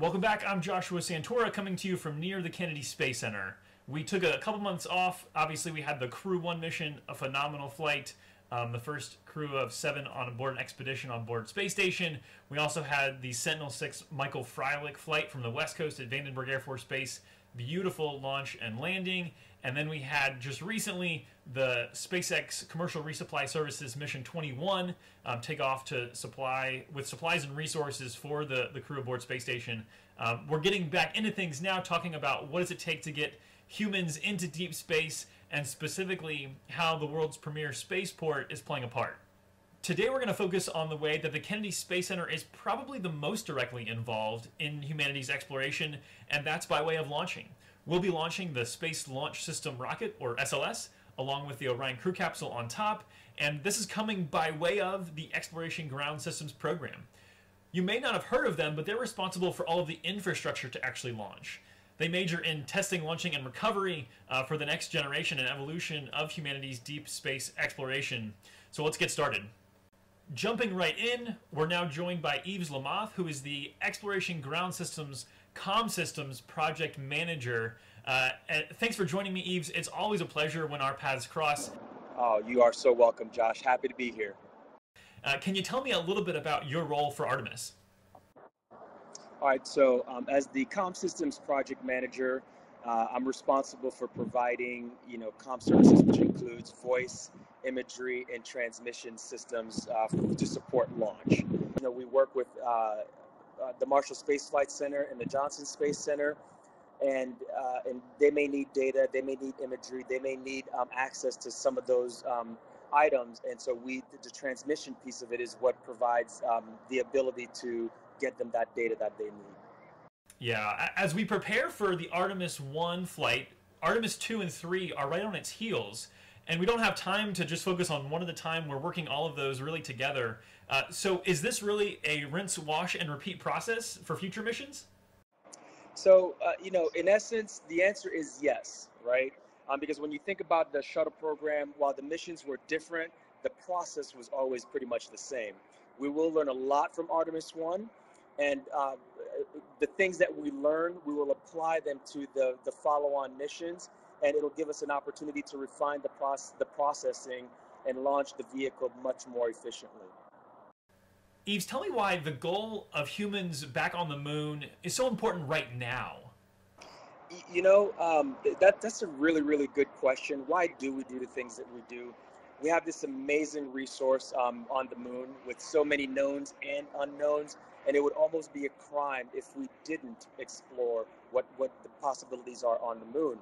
Welcome back. I'm Joshua Santora coming to you from near the Kennedy Space Center. We took a couple months off. Obviously, we had the Crew 1 mission, a phenomenal flight. Um, the first crew of seven on board an expedition on board space station. We also had the Sentinel 6 Michael Freilich flight from the west coast at Vandenberg Air Force Base. Beautiful launch and landing. And then we had just recently the SpaceX Commercial Resupply Services Mission 21 um, take off to supply with supplies and resources for the, the crew aboard space station. Um, we're getting back into things now, talking about what does it take to get humans into deep space and specifically how the world's premier spaceport is playing a part. Today, we're going to focus on the way that the Kennedy Space Center is probably the most directly involved in humanity's exploration, and that's by way of launching. We'll be launching the Space Launch System rocket, or SLS, along with the Orion crew capsule on top, and this is coming by way of the Exploration Ground Systems program. You may not have heard of them, but they're responsible for all of the infrastructure to actually launch. They major in testing, launching, and recovery uh, for the next generation and evolution of humanity's deep space exploration. So let's get started. Jumping right in, we're now joined by Yves Lamothe, who is the Exploration Ground Systems Com Systems Project Manager. Uh, thanks for joining me, Yves. It's always a pleasure when our paths cross. Oh, you are so welcome, Josh. Happy to be here. Uh, can you tell me a little bit about your role for Artemis? All right, so um, as the Com Systems Project Manager, uh, I'm responsible for providing, you know, com services, which includes voice, imagery, and transmission systems uh, to support launch. You know, we work with uh, uh, the Marshall Space Flight Center and the Johnson Space Center, and uh, and they may need data, they may need imagery, they may need um, access to some of those um, items, and so we the transmission piece of it is what provides um, the ability to get them that data that they need. Yeah, as we prepare for the Artemis 1 flight, Artemis 2 and 3 are right on its heels and we don't have time to just focus on one at a time. We're working all of those really together. Uh, so, is this really a rinse, wash, and repeat process for future missions? So, uh, you know, in essence, the answer is yes, right? Um, because when you think about the shuttle program, while the missions were different, the process was always pretty much the same. We will learn a lot from Artemis 1, and uh, the things that we learn, we will apply them to the, the follow on missions and it'll give us an opportunity to refine the, process, the processing and launch the vehicle much more efficiently. Yves, tell me why the goal of humans back on the moon is so important right now. You know, um, that that's a really really good question. Why do we do the things that we do? We have this amazing resource um, on the moon with so many knowns and unknowns, and it would almost be a crime if we didn't explore what what the possibilities are on the moon.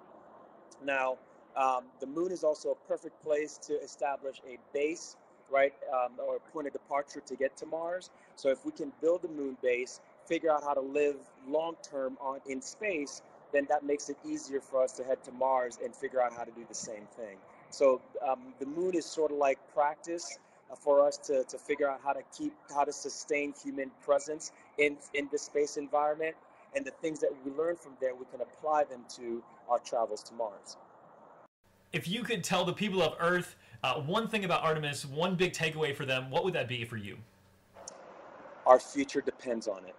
Now, um, the moon is also a perfect place to establish a base, right, um, or a point of departure to get to Mars. So if we can build a moon base, figure out how to live long term on in space, then that makes it easier for us to head to Mars and figure out how to do the same thing. So um, the moon is sort of like practice uh, for us to, to figure out how to keep how to sustain human presence in in the space environment and the things that we learn from there, we can apply them to our travels to Mars. If you could tell the people of Earth uh, one thing about Artemis, one big takeaway for them, what would that be for you? Our future depends on it.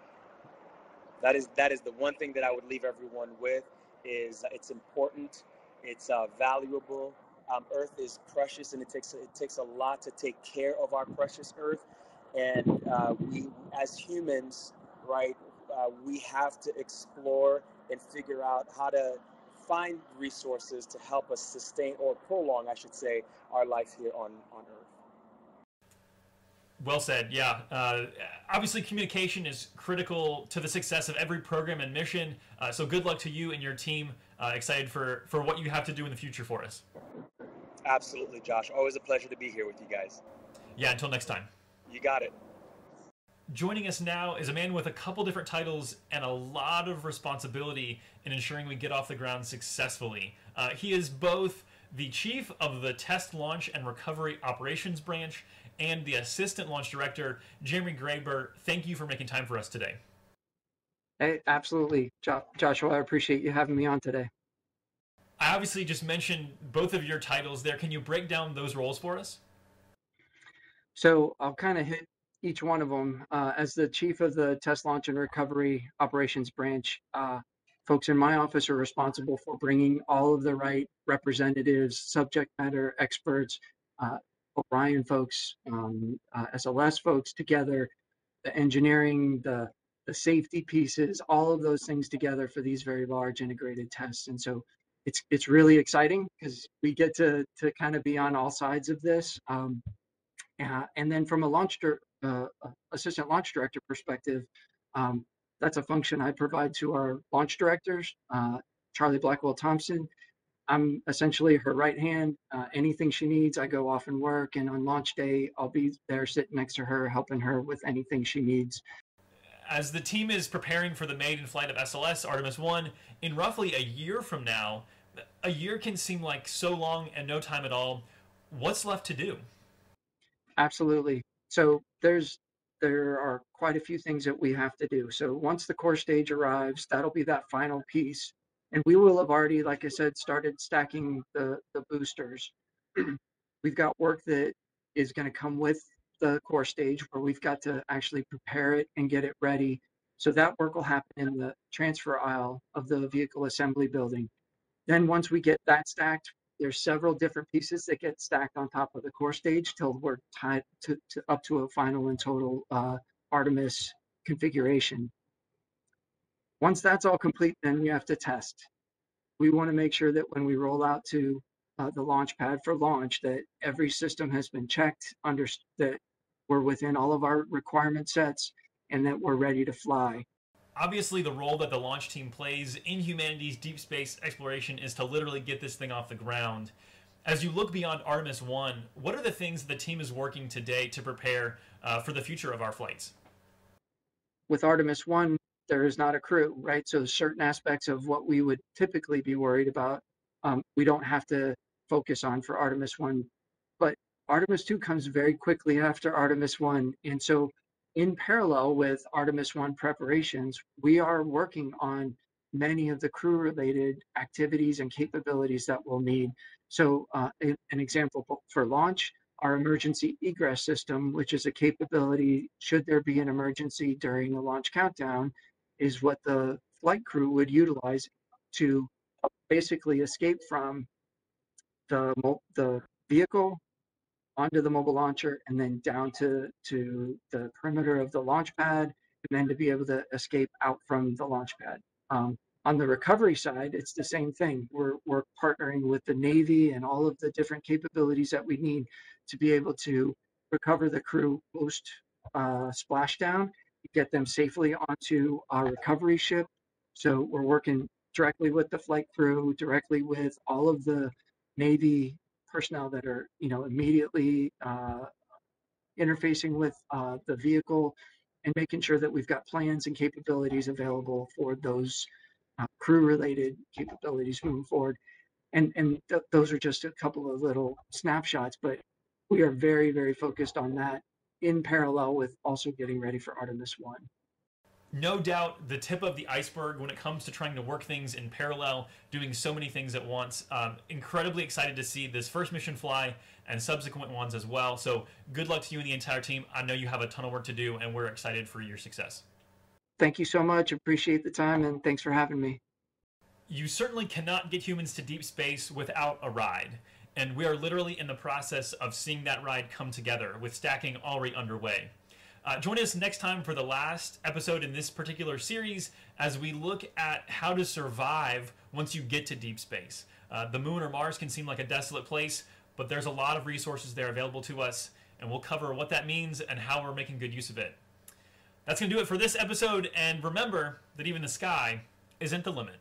That is that is the one thing that I would leave everyone with. Is it's important, it's uh, valuable. Um, Earth is precious, and it takes it takes a lot to take care of our precious Earth. And uh, we, as humans, right, uh, we have to explore and figure out how to find resources to help us sustain or prolong, I should say, our life here on, on Earth. Well said. Yeah. Uh, obviously, communication is critical to the success of every program and mission. Uh, so, good luck to you and your team. Uh, excited for for what you have to do in the future for us. Absolutely, Josh. Always a pleasure to be here with you guys. Yeah. Until next time. You got it. Joining us now is a man with a couple different titles and a lot of responsibility in ensuring we get off the ground successfully. Uh, he is both the chief of the Test Launch and Recovery Operations Branch and the Assistant Launch Director, Jeremy Graeber. Thank you for making time for us today. Hey, absolutely, jo- Joshua. I appreciate you having me on today. I obviously just mentioned both of your titles there. Can you break down those roles for us? So I'll kind of hit each one of them. Uh, as the chief of the test launch and recovery operations branch, uh, folks in my office are responsible for bringing all of the right representatives, subject matter experts, uh, Orion folks, um, uh, SLS folks together, the engineering, the the safety pieces, all of those things together for these very large integrated tests. And so it's it's really exciting because we get to to kind of be on all sides of this. Um, uh, and then from a launch uh, assistant launch director perspective, um, that's a function I provide to our launch directors, uh, Charlie Blackwell Thompson. I'm essentially her right hand. Uh, anything she needs, I go off and work. And on launch day, I'll be there sitting next to her, helping her with anything she needs. As the team is preparing for the maiden flight of SLS Artemis 1, in roughly a year from now, a year can seem like so long and no time at all. What's left to do? Absolutely. So there's there are quite a few things that we have to do. So once the core stage arrives, that'll be that final piece. And we will have already, like I said, started stacking the, the boosters. we've got work that is going to come with the core stage where we've got to actually prepare it and get it ready. So that work will happen in the transfer aisle of the vehicle assembly building. Then once we get that stacked, there's several different pieces that get stacked on top of the core stage till we're tied to, to up to a final and total uh, Artemis configuration. Once that's all complete, then you have to test. We want to make sure that when we roll out to uh, the launch pad for launch, that every system has been checked, under, that we're within all of our requirement sets, and that we're ready to fly. Obviously, the role that the launch team plays in humanity's deep space exploration is to literally get this thing off the ground. As you look beyond Artemis 1, what are the things the team is working today to prepare uh, for the future of our flights? With Artemis 1, there is not a crew, right? So certain aspects of what we would typically be worried about, um, we don't have to focus on for Artemis 1. But Artemis 2 comes very quickly after Artemis 1. And so in parallel with Artemis 1 preparations, we are working on many of the crew related activities and capabilities that we'll need. So uh, an example for launch, our emergency egress system, which is a capability should there be an emergency during the launch countdown, is what the flight crew would utilize to basically escape from the, the vehicle onto the mobile launcher and then down to, to the perimeter of the launch pad and then to be able to escape out from the launch pad. Um, on the recovery side, it's the same thing. We're, we're partnering with the Navy and all of the different capabilities that we need to be able to recover the crew post uh, splashdown get them safely onto our recovery ship. So we're working directly with the flight crew, directly with all of the Navy personnel that are, you know, immediately uh, interfacing with uh, the vehicle and making sure that we've got plans and capabilities available for those uh, crew-related capabilities moving forward. And and th- those are just a couple of little snapshots, but we are very very focused on that in parallel with also getting ready for Artemis 1. No doubt the tip of the iceberg when it comes to trying to work things in parallel, doing so many things at once. Um, incredibly excited to see this first mission fly and subsequent ones as well. So, good luck to you and the entire team. I know you have a ton of work to do, and we're excited for your success. Thank you so much. Appreciate the time, and thanks for having me. You certainly cannot get humans to deep space without a ride and we are literally in the process of seeing that ride come together with stacking already underway. Uh, join us next time for the last episode in this particular series as we look at how to survive once you get to deep space. Uh, the moon or Mars can seem like a desolate place, but there's a lot of resources there available to us, and we'll cover what that means and how we're making good use of it. That's going to do it for this episode, and remember that even the sky isn't the limit.